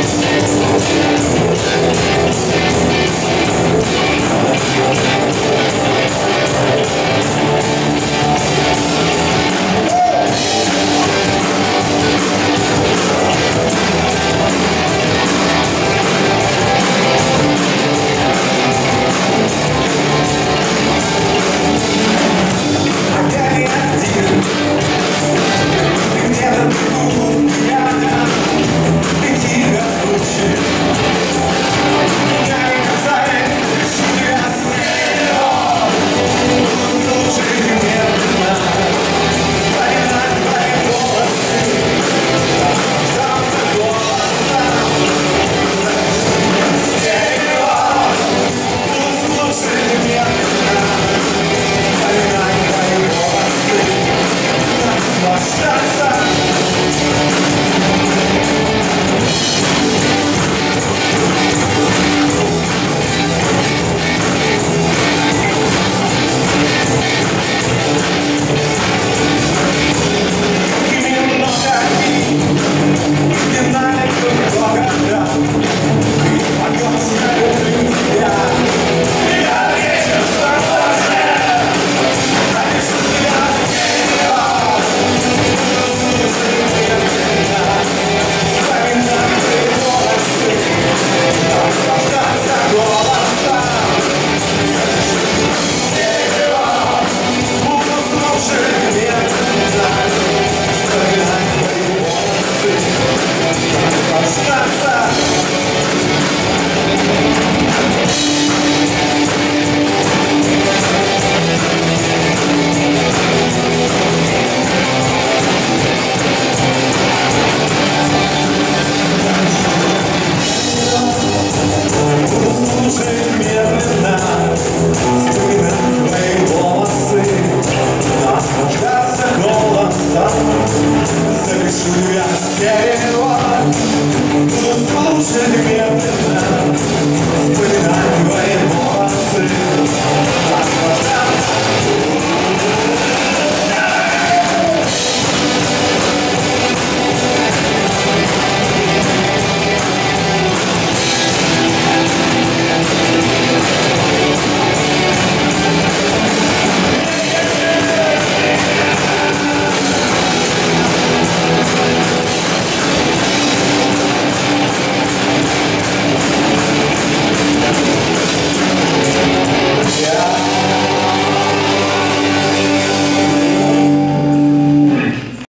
Música Just getting one, just motion.